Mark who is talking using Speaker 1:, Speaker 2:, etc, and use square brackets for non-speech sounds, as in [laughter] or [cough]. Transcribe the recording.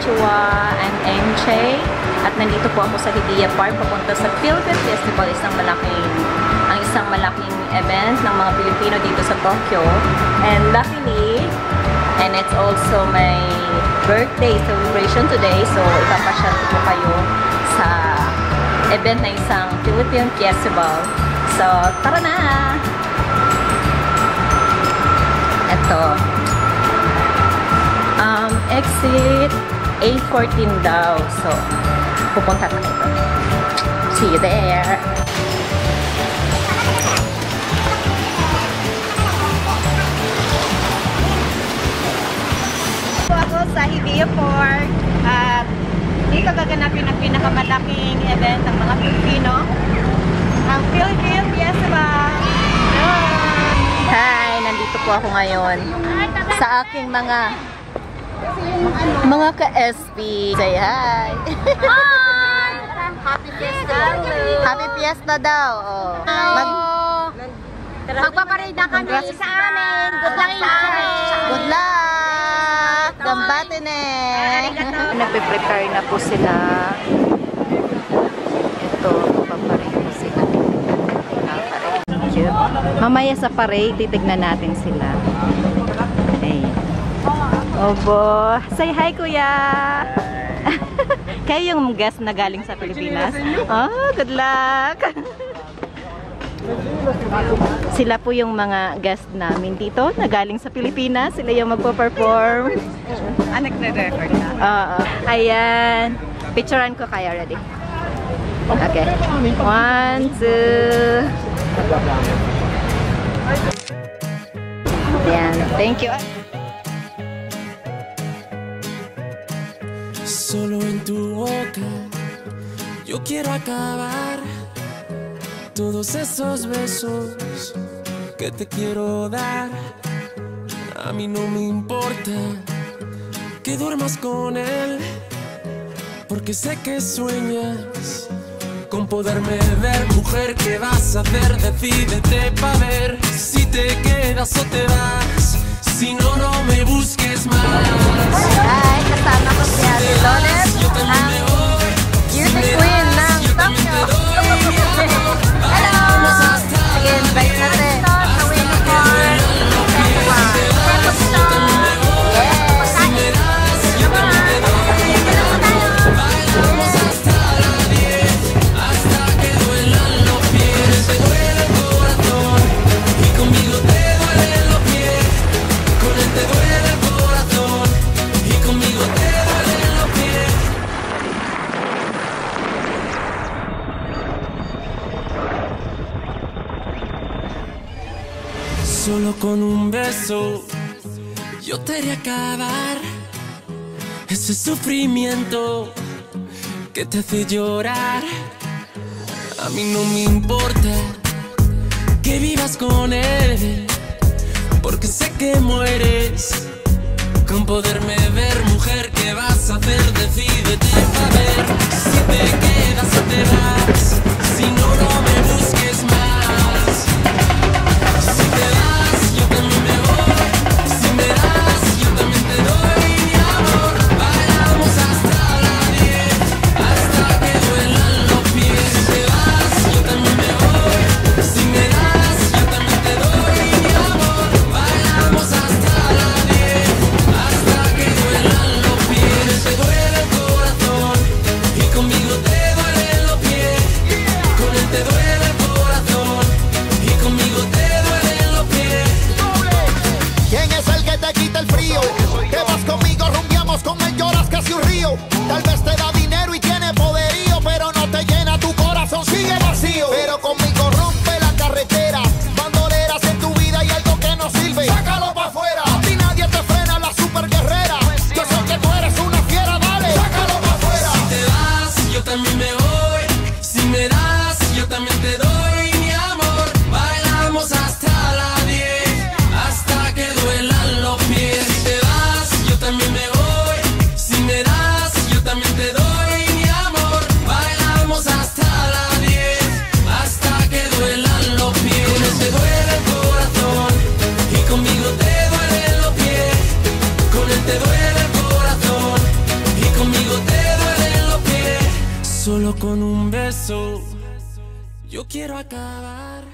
Speaker 1: konnichiwa. I'm MJ. At nandito po ako sa Hidiya Park papunta sa Philippine Festival, isang malaking ang isang malaking event ng mga Pilipino dito sa Tokyo. And luckily, and it's also my birthday celebration today, so ipapasyal ko kayo sa event na isang Philippine Festival. So, tara na! Ito. Um, exit 814 daw. So, pupunta tayo. See you there!
Speaker 2: ako sa Hibiya Park at dito gaganapin ang pinakamalaking event ng mga Pilipino ang Philippine Festival
Speaker 1: Hi! Nandito po ako ngayon sa aking mga mga ka-SB. Say hi!
Speaker 2: Hi! Happy Festival!
Speaker 1: Happy Fiesta daw! Oh. Mag
Speaker 2: Magpaparade na kami sa amin! Good luck sa amin!
Speaker 1: Good luck! Gambate ne! [laughs] Nagpe-prepare na po sila. Ito, paparade po sila. Mamaya sa parade, titignan natin sila. Obo. Say hi, kuya! [laughs] Kayo yung guest na galing sa Pilipinas? Oh, good luck! [laughs] Sila po yung mga guest namin dito na galing sa Pilipinas. Sila yung magpo-perform.
Speaker 2: Ah, nagre-record na.
Speaker 1: Oo. Ayan. Picturean ko kayo ready. Okay. One, two. Ayan. Thank you.
Speaker 3: Solo en tu boca yo quiero acabar todos esos besos que te quiero dar. A mí no me importa que duermas con él, porque sé que sueñas con poderme ver. Mujer, ¿qué vas a hacer? Decídete pa' ver si te quedas o te vas. Si no, no me busques más.
Speaker 1: Hi, kasama ko si Ate Lolet.
Speaker 3: Solo con un beso yo te haré acabar ese sufrimiento que te hace llorar. A mí no me importa que vivas con él, porque sé que mueres con poderme ver, mujer. ¿Qué vas a hacer? que un tal vez Con un beso yo quiero acabar.